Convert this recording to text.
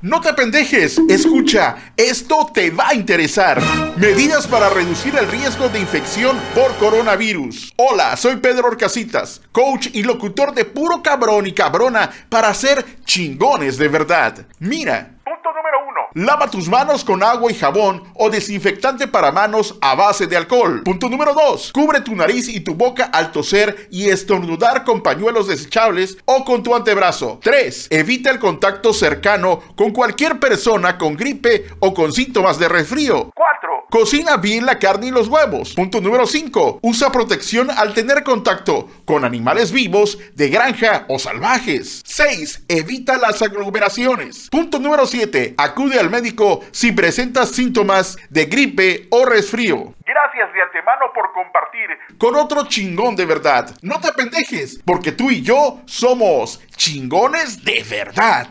No te pendejes, escucha, esto te va a interesar. Medidas para reducir el riesgo de infección por coronavirus. Hola, soy Pedro Orcasitas, coach y locutor de puro cabrón y cabrona para ser chingones de verdad. Mira, Lava tus manos con agua y jabón o desinfectante para manos a base de alcohol. Punto número 2. Cubre tu nariz y tu boca al toser y estornudar con pañuelos desechables o con tu antebrazo. 3. Evita el contacto cercano con cualquier persona con gripe o con síntomas de resfrío. 4. Cocina bien la carne y los huevos. Punto número 5. Usa protección al tener contacto con animales vivos, de granja o salvajes. 6. Evita las aglomeraciones. Punto número 7. Acude al médico si presentas síntomas de gripe o resfrío. Gracias de antemano por compartir con otro chingón de verdad. No te pendejes, porque tú y yo somos chingones de verdad.